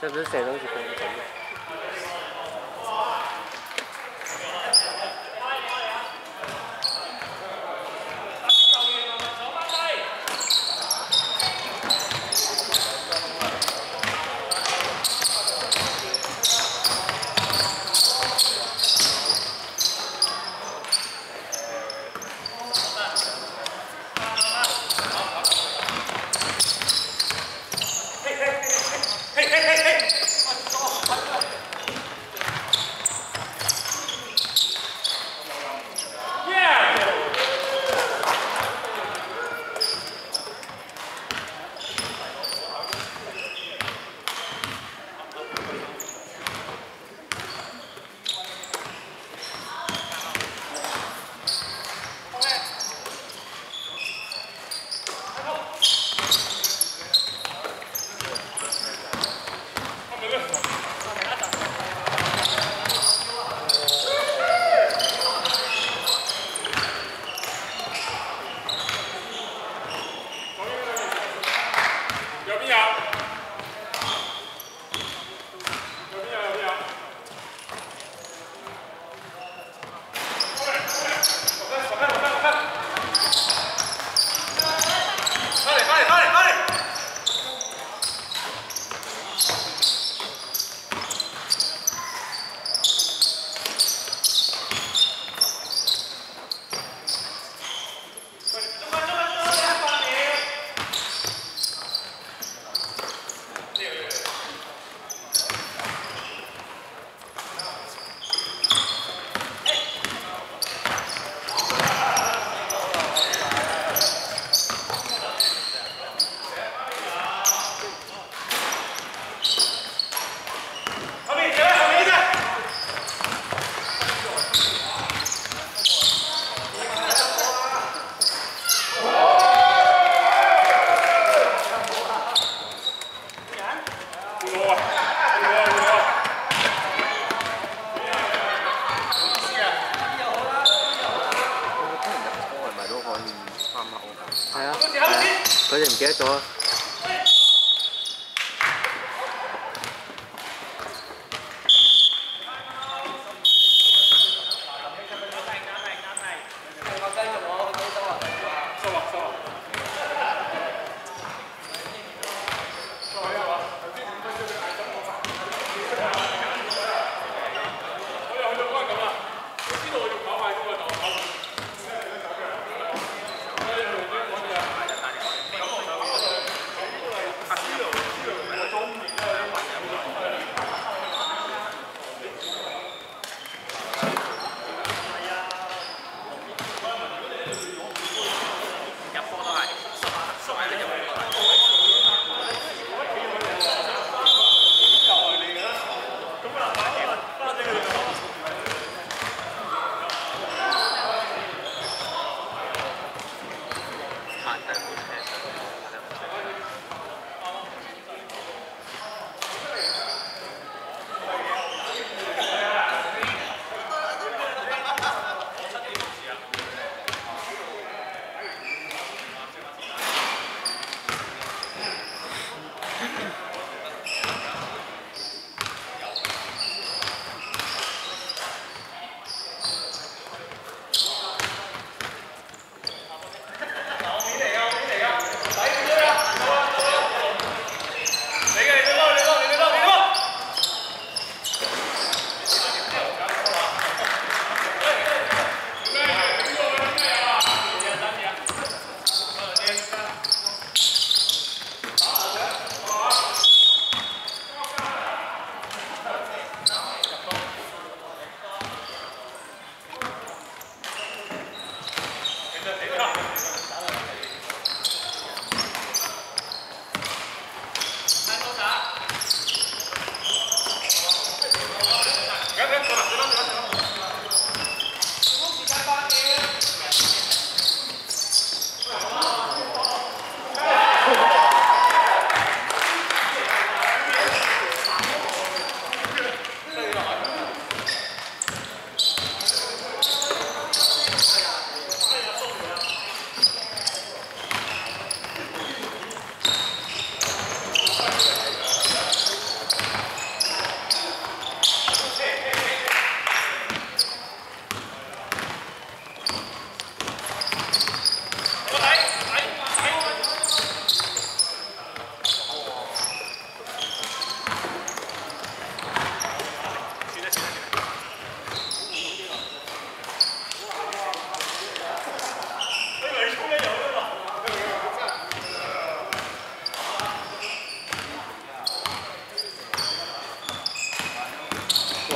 这不是谁东西嗰只唔记得咗。啊！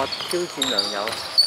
我！挑戰良友。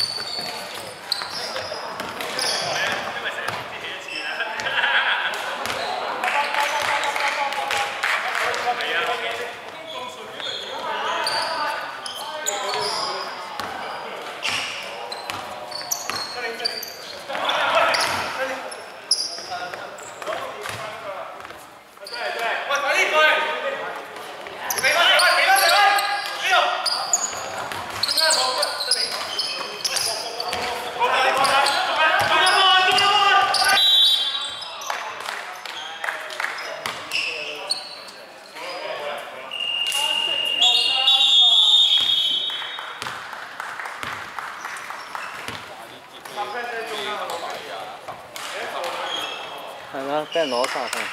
係啦，俾人攞三十分。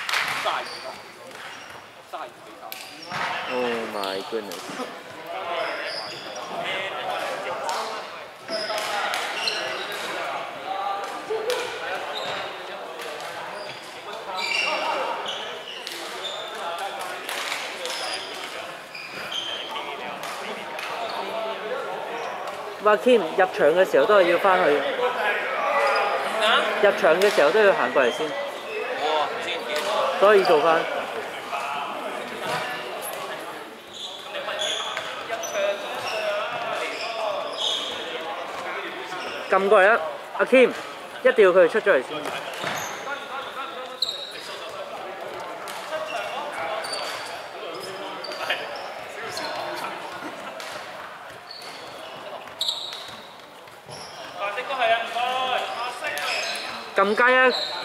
Oh my goodness！話 Kim 入場嘅時候都係要翻去，入場嘅時候都要行過嚟先，所以做翻。撳過嚟啊！阿 Kim，一定要佢哋出咗嚟先。撳雞啊！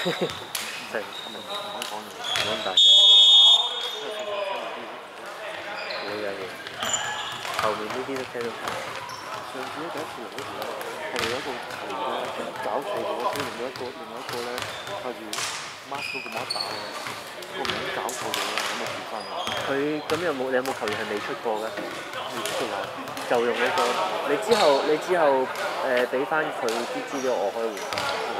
係，唔好講，唔好大聲。你係後面呢啲就繼續。上次第一條咧，係有一個係咧搞錯咗出過嘅？未出啊，就用呢、那個。你之後你之後誒俾翻佢啲資料，我可以換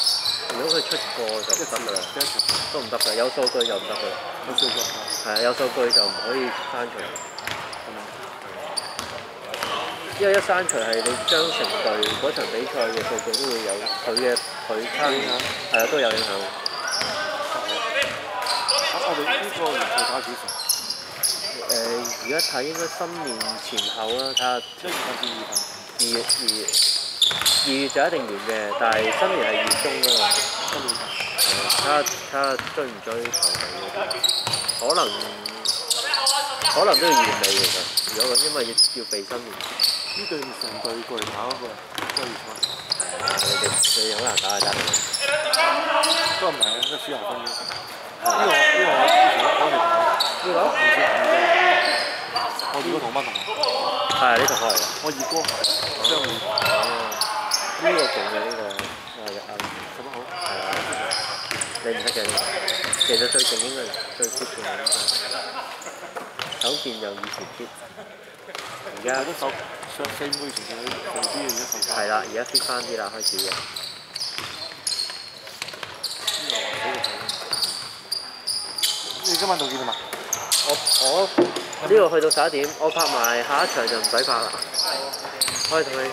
如果佢出過就唔得啦，都唔得嘅，有數據就唔得嘅。有數據係啊，有數據就唔可以刪除。因為一刪除係你將成隊嗰場比賽嘅數據都會有佢嘅佢參與，係啊，都有影響。我哋呢個聯賽打幾場？誒，而家睇應該新年前後啦，睇下一月份至二月份。二月二月。二月就一定完嘅，但係新年係二月中㗎嘛。新年睇下睇下追唔追頭尾可能可能都要完尾其實，如果因為要要備新年。呢隊成隊過嚟打嗰個季賽。係啊，你哋你好難打啊，真係。都唔係啊，都輸下分嘅。呢個呢個我之前講嚟。呢個？我二哥同乜同學？係呢套開嚟。我二哥張宇，呢個勁嘅呢個，係啊，做乜好？係啊，你唔識嘅呢個，其實最勁應該最 fit 嘅應該，手健又以前 fit，而家而家都手上四五個月前就做啲嘢，而家手係啦，而家 fit 翻啲啦，開始嘅。你今晚仲見到嘛？我我呢度去到十一點，我拍埋下一場就唔使拍啦，可以同你。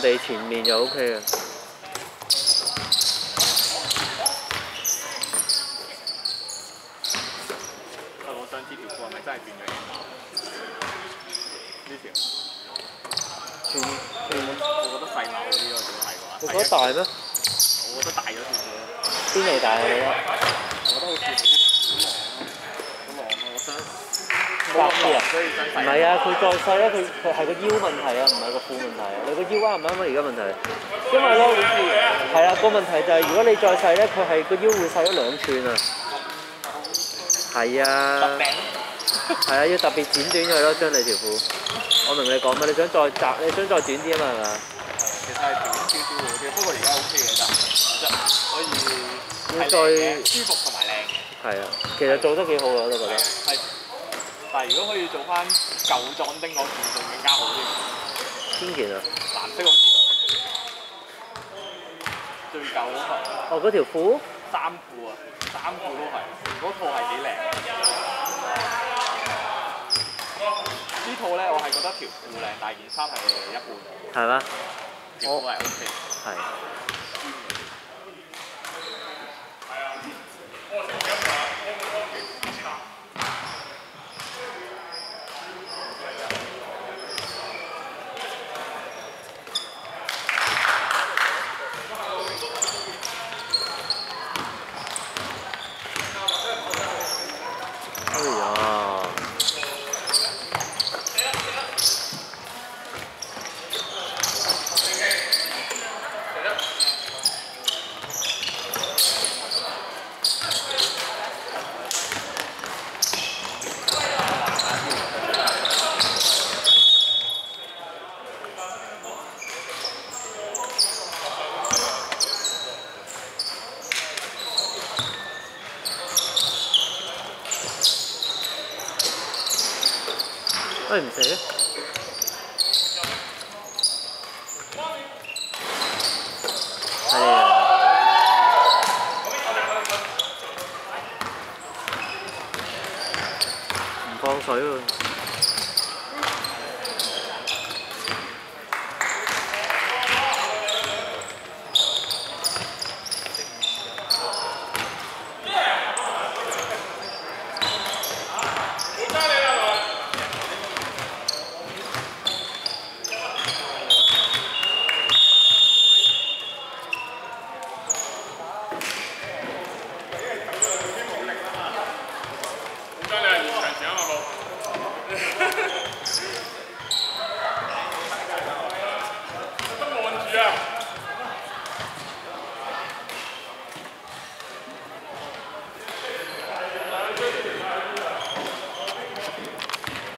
地前面就 O K 嘅。啊我上次條褲係咪真咗我覺得細碼嗰啲咯，如果係嘅話。你覺得大咩？我覺得大咗少少咯。邊度大啊？你覺得？我覺得好似好好狼啊！我想啊？唔係啊，佢再細咧，佢佢係個腰問題啊，唔係個褲問題啊。你個腰啱唔啱啊？而家問題，因為咧好似係啊，個問題就係如果你再細咧，佢係個腰會細咗兩寸啊。係啊，係啊，要特別剪短佢咯，將你條褲。我明你講乜，你想再窄，你想再短啲啊嘛，係嘛？其實係短少少嘅啫，不過而家 OK 嘅咋，即係可以要再舒服同埋靚嘅。係啊，其實做得幾好啊，我都覺得。係，但係如果可以做翻舊裝丁嗰件仲更加好添，邊件啊？藍色嗰件咯，最舊嗰套哦，嗰條褲？衫褲啊，衫褲都係，嗰套係幾靚。呢套咧，我係覺得條褲靚，但係件衫係一般，係咩？條褲係 OK。係。喂唔射嘅？係啊！唔放水喎。